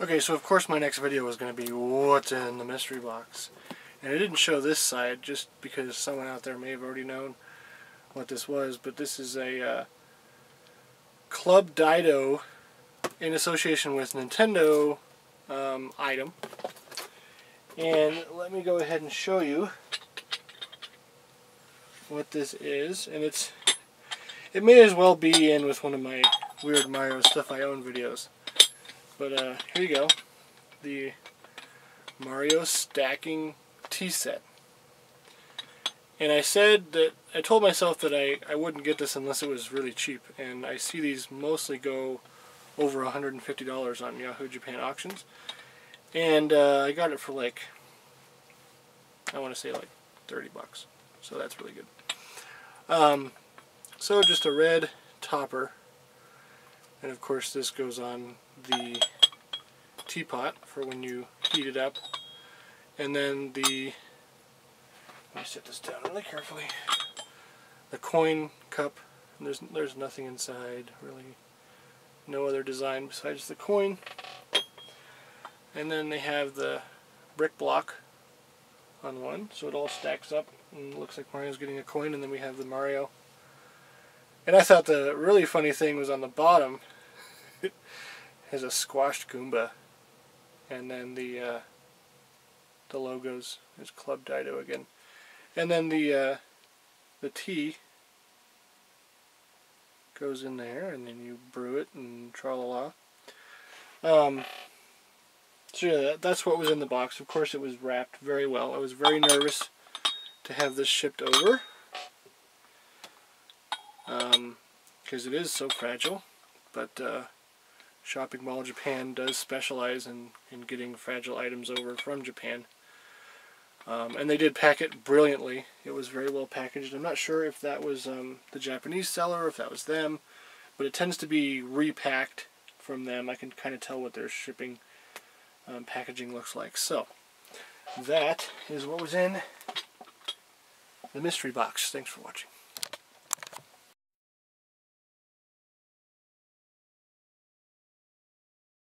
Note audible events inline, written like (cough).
Okay, so of course my next video was going to be what's in the mystery box. And I didn't show this side just because someone out there may have already known what this was, but this is a uh, Club DyDo in association with Nintendo um, item. And let me go ahead and show you what this is. And it's it may as well be in with one of my weird Mario stuff I own videos. But uh, here you go. The Mario stacking tea set. And I said that, I told myself that I, I wouldn't get this unless it was really cheap. And I see these mostly go over $150 on Yahoo Japan auctions. And uh, I got it for like, I want to say like 30 bucks. So that's really good. Um, so just a red topper. And of course this goes on the teapot for when you heat it up. And then the, let me set this down really carefully, the coin cup. There's, there's nothing inside, really. No other design besides the coin. And then they have the brick block on one, so it all stacks up and looks like Mario's getting a coin, and then we have the Mario. And I thought the really funny thing was on the bottom, (laughs) has a squashed Goomba, and then the uh, the logos is Club DyDo again, and then the uh, the tea goes in there, and then you brew it and tra la la. Um, so yeah, that, that's what was in the box. Of course, it was wrapped very well. I was very nervous to have this shipped over because um, it is so fragile, but. Uh, Shopping Mall Japan does specialize in, in getting fragile items over from Japan. Um, and they did pack it brilliantly. It was very well packaged. I'm not sure if that was um, the Japanese seller, if that was them, but it tends to be repacked from them. I can kind of tell what their shipping um, packaging looks like. So, that is what was in the mystery box. Thanks for watching.